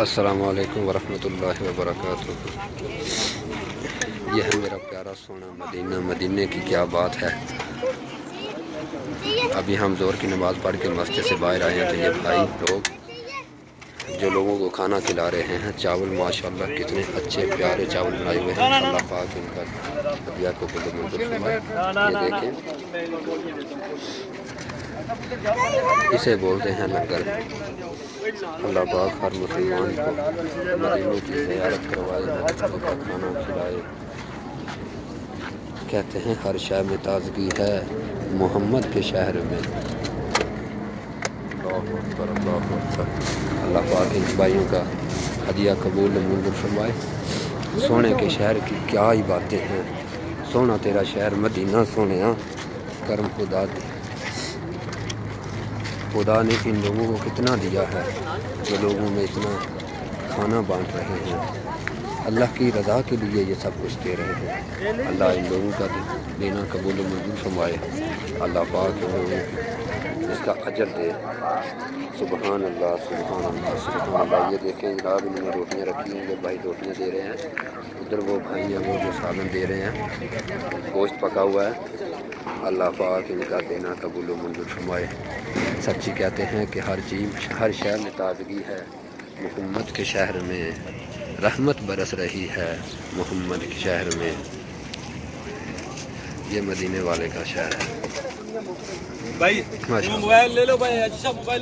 असलकम वरहमल वबरक यह है मेरा प्यारा सोना मदीना। मदीने की क्या बात है? अभी हम ज़ोर की नमाज़ पढ़ के मस्जिद से बाहर आए हैं तो ये भाई लोग जो लोगों को खाना खिला रहे हैं चावल, माशाल्लाह, कितने अच्छे, प्यारे चावल बनाए हुए हैं। अल्लाह पाक इनका हदिया को ये देखें। इसे बोलते हैं लंगर अल्लाह पाक हर मुसलमान को मदीनों की ज्यारत करवाए का खाना खिलाए। कहते हैं, हर शहर में ताजगी है, मोहम्मद के शहर में। अल्लाह पाक इन भाइयों का हदिया कबूल मंजूर फरमाए। सोने के शहर की क्या ही बातें हैं। सोना तेरा शहर मदीना सोने करम खुदा दे। खुदा ने इन लोगों को कितना दिया है जो लोगों में इतना खाना बांट रहे हैं। अल्लाह की रज़ा के लिए ये सब कुछ दे रहे हैं। अल्लाह इन लोगों का देना कबूल मंजूर फरमाए। अल्लाह पाक लोगों को इसका अजर दे। सुबहान अल्लाह सुबहान अल्लाह सुबहान अल्लाह ये देखें जनाब इन्होंने रोटियाँ रखी हैं जो भाई रोटियाँ दे रहे हैं। उधर वो भाई हैं, वो जो सालन दे रहे हैं, गोश्त पका हुआ है। अल्लाह पाक इनका देना कबूल मंजूर फरमाए। सच्ची कहते हैं कि हर चीज़, हर शहर में ताजगी है, मोहम्मद के शहर में। रहमत बरस रही है मोहम्मद के शहर में। ये मदीने वाले का शहर है। भाई मोबाइल ले लो भाई अच्छा मोबाइल